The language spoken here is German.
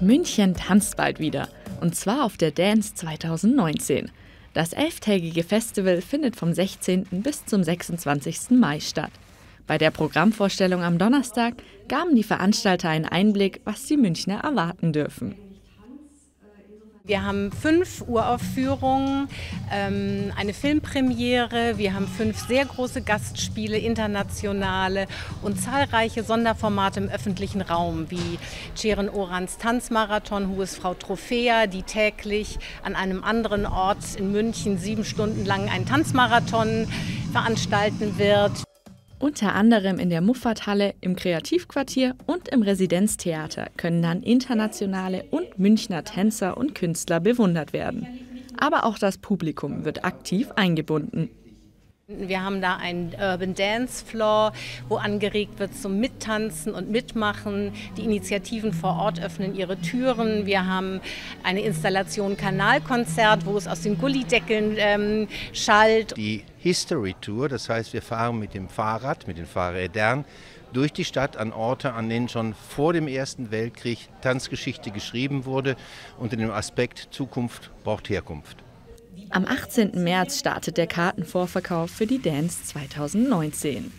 München tanzt bald wieder. Und zwar auf der Dance 2019. Das elftägige Festival findet vom 16. bis zum 26. Mai statt. Bei der Programmvorstellung am Donnerstag gaben die Veranstalter einen Einblick, was die Münchner erwarten dürfen. Wir haben fünf Uraufführungen, ähm, eine Filmpremiere, wir haben fünf sehr große Gastspiele, internationale und zahlreiche Sonderformate im öffentlichen Raum, wie Ceren Orans Tanzmarathon, Hu ist Frau Trophäa, die täglich an einem anderen Ort in München sieben Stunden lang einen Tanzmarathon veranstalten wird. Unter anderem in der Muffathalle, im Kreativquartier und im Residenztheater können dann internationale und Münchner Tänzer und Künstler bewundert werden. Aber auch das Publikum wird aktiv eingebunden. Wir haben da einen Urban Dance Floor, wo angeregt wird zum Mittanzen und Mitmachen. Die Initiativen vor Ort öffnen ihre Türen. Wir haben eine Installation Kanalkonzert, wo es aus den Gullideckeln ähm, schallt. Die History Tour, das heißt, wir fahren mit dem Fahrrad, mit den Fahrrädern durch die Stadt an Orte, an denen schon vor dem Ersten Weltkrieg Tanzgeschichte geschrieben wurde unter dem Aspekt Zukunft braucht Herkunft. Am 18. März startet der Kartenvorverkauf für die Dance 2019.